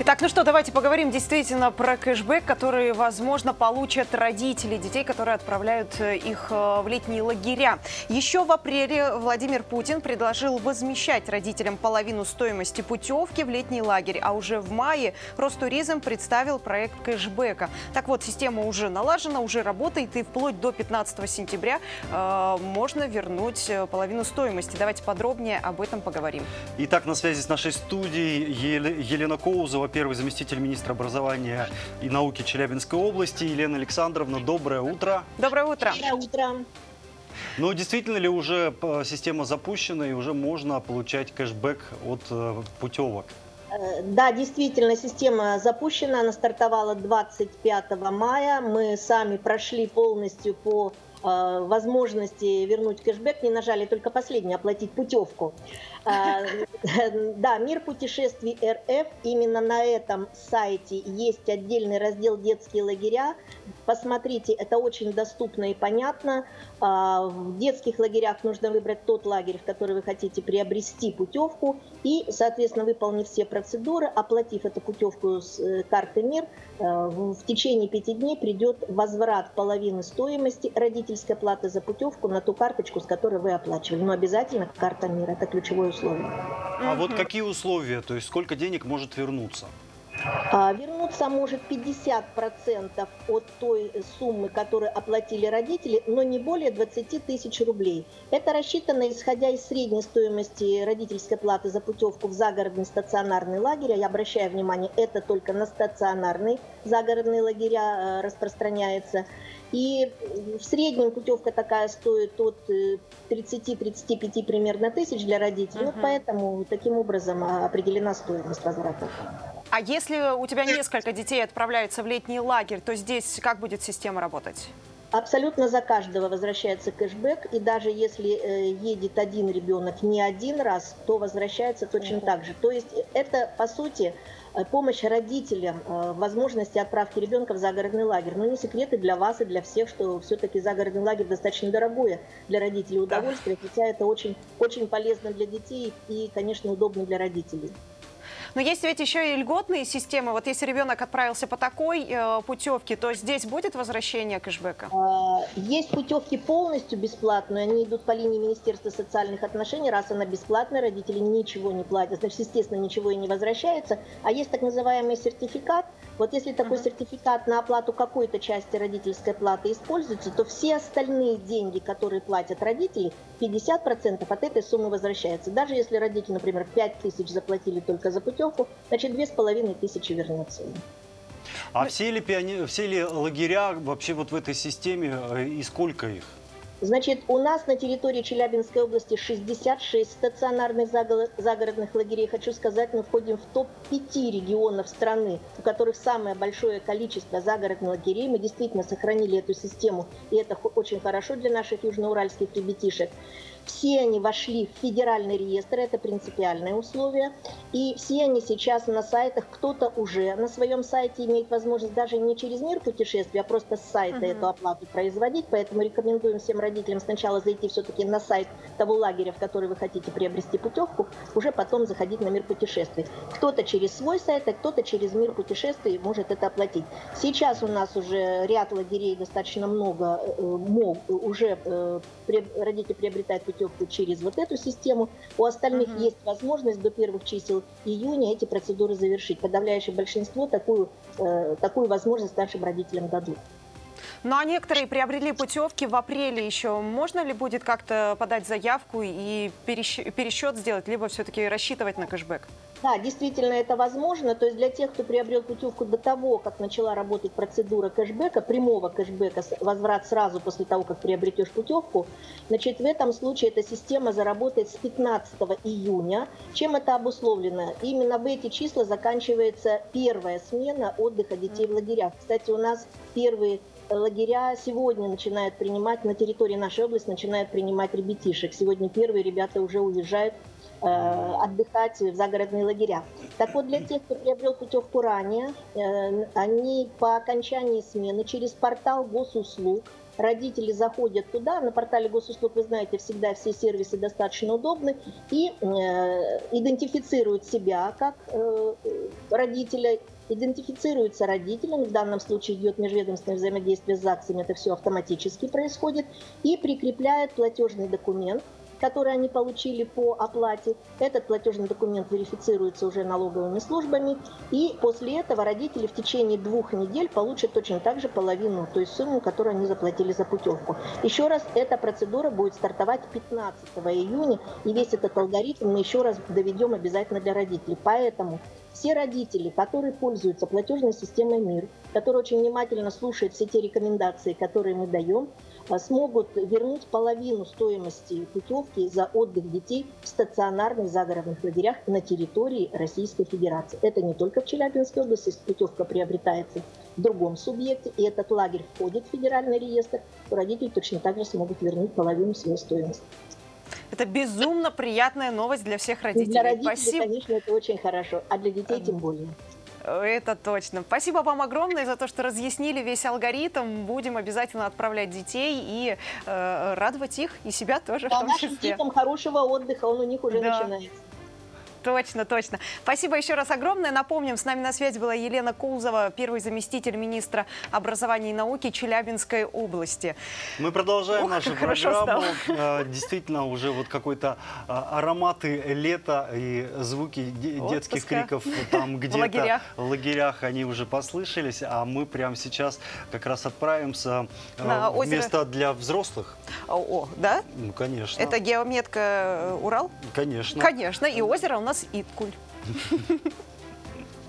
Итак, ну что, давайте поговорим действительно про кэшбэк, который, возможно, получат родители детей, которые отправляют э, их э, в летние лагеря. Еще в апреле Владимир Путин предложил возмещать родителям половину стоимости путевки в летний лагерь, а уже в мае Ростуризм представил проект кэшбэка. Так вот, система уже налажена, уже работает, и вплоть до 15 сентября э, можно вернуть э, половину стоимости. Давайте подробнее об этом поговорим. Итак, на связи с нашей студией Елена Коузова, первый заместитель министра образования и науки Челябинской области. Елена Александровна, доброе утро. Доброе утро. Доброе утро. Ну, действительно ли уже э, система запущена и уже можно получать кэшбэк от э, путевок? Э, да, действительно, система запущена, она стартовала 25 мая. Мы сами прошли полностью по возможности вернуть кэшбэк, не нажали только последнее, оплатить путевку. А, да, Мир путешествий РФ, именно на этом сайте есть отдельный раздел «Детские лагеря». Посмотрите, это очень доступно и понятно. А, в детских лагерях нужно выбрать тот лагерь, в который вы хотите приобрести путевку. И, соответственно, выполнив все процедуры, оплатив эту путевку с э, карты МИР, э, в течение пяти дней придет возврат половины стоимости родительской платы за путевку на ту карточку, с которой вы оплачивали. Но обязательно карта МИР, это ключевое условия. А вот какие условия? То есть сколько денег может вернуться? А, вернуться может 50% от той суммы, которую оплатили родители, но не более 20 тысяч рублей. Это рассчитано исходя из средней стоимости родительской платы за путевку в загородный стационарный лагерь. Я обращаю внимание, это только на стационарные загородные лагеря э, распространяется. И в среднем путевка такая стоит от 30-35 э, примерно тысяч для родителей. Угу. Вот поэтому таким образом а, определена стоимость возврата. А если у тебя несколько детей отправляются в летний лагерь, то здесь как будет система работать? Абсолютно за каждого возвращается кэшбэк, и даже если э, едет один ребенок не один раз, то возвращается точно так же. То есть это, по сути, э, помощь родителям э, возможности отправки ребенка в загородный лагерь. Но не секреты для вас и для всех, что все-таки загородный лагерь достаточно дорогое для родителей удовольствие, хотя это очень, очень полезно для детей и, конечно, удобно для родителей. Но есть ведь еще и льготные системы. Вот если ребенок отправился по такой э, путевке, то здесь будет возвращение кэшбэка? А, есть путевки полностью бесплатные. Они идут по линии Министерства социальных отношений. Раз она бесплатная, родители ничего не платят. Значит, естественно, ничего и не возвращается. А есть так называемый сертификат. Вот если такой uh-huh. сертификат на оплату какой-то части родительской платы используется, то все остальные деньги, которые платят родители, 50% от этой суммы возвращается. Даже если родители, например, 5 тысяч заплатили только за путевку, значит 2500 вернется А все ли, пиони... все ли лагеря вообще вот в этой системе э, и сколько их? Значит, у нас на территории Челябинской области 66 стационарных загородных лагерей. Хочу сказать, мы входим в топ-5 регионов страны, у которых самое большое количество загородных лагерей. Мы действительно сохранили эту систему, и это очень хорошо для наших южноуральских ребятишек. Все они вошли в федеральный реестр, это принципиальное условие. И все они сейчас на сайтах, кто-то уже на своем сайте имеет возможность даже не через мир путешествий, а просто с сайта uh-huh. эту оплату производить. Поэтому рекомендуем всем родителям сначала зайти все-таки на сайт того лагеря, в который вы хотите приобрести путевку, уже потом заходить на мир путешествий. Кто-то через свой сайт, а кто-то через мир путешествий может это оплатить. Сейчас у нас уже ряд лагерей достаточно много, э, мог, уже э, родители приобретают путевку через вот эту систему. У остальных угу. есть возможность до первых чисел июня эти процедуры завершить. Подавляющее большинство такую, э, такую возможность нашим родителям дадут. Ну а некоторые приобрели путевки в апреле еще. Можно ли будет как-то подать заявку и пересчет сделать, либо все-таки рассчитывать на кэшбэк? Да, действительно это возможно. То есть для тех, кто приобрел путевку до того, как начала работать процедура кэшбэка, прямого кэшбэка, возврат сразу после того, как приобретешь путевку, значит, в этом случае эта система заработает с 15 июня. Чем это обусловлено? Именно в эти числа заканчивается первая смена отдыха детей в лагерях. Кстати, у нас первые лагеря сегодня начинают принимать, на территории нашей области начинают принимать ребятишек. Сегодня первые ребята уже уезжают Э, отдыхать в загородные лагеря. Так вот, для тех, кто приобрел путевку ранее, э, они по окончании смены через портал госуслуг родители заходят туда, на портале госуслуг, вы знаете, всегда все сервисы достаточно удобны, и э, идентифицируют себя как э, родителя, идентифицируется родителем, в данном случае идет межведомственное взаимодействие с ЗАГСами, это все автоматически происходит, и прикрепляет платежный документ, который они получили по оплате. Этот платежный документ верифицируется уже налоговыми службами. И после этого родители в течение двух недель получат точно так же половину той суммы, которую они заплатили за путевку. Еще раз, эта процедура будет стартовать 15 июня. И весь этот алгоритм мы еще раз доведем обязательно для родителей. Поэтому все родители, которые пользуются платежной системой МИР, которые очень внимательно слушают все те рекомендации, которые мы даем, смогут вернуть половину стоимости путевки за отдых детей в стационарных загородных лагерях на территории Российской Федерации. Это не только в Челябинской области, путевка приобретается в другом субъекте, и этот лагерь входит в федеральный реестр, то родители точно так же смогут вернуть половину своей стоимости. Это безумно приятная новость для всех родителей. Для родителей, Спасибо. конечно, это очень хорошо, а для детей тем более. Это точно. Спасибо вам огромное за то, что разъяснили весь алгоритм. Будем обязательно отправлять детей и э, радовать их и себя тоже да, нашим детям хорошего отдыха, он у них уже да. начинается. Точно, точно. Спасибо еще раз огромное. Напомним, с нами на связи была Елена Кулзова, первый заместитель министра образования и науки Челябинской области. Мы продолжаем Ох, нашу программу. Э, действительно, уже вот какой-то а, ароматы лета и звуки детских криков там где-то в лагерях они уже послышались, а мы прямо сейчас как раз отправимся э, на в место для взрослых. О, да? Ну, конечно. Это геометка э, Урал? Конечно. Конечно. И озеро у нас Иткуль.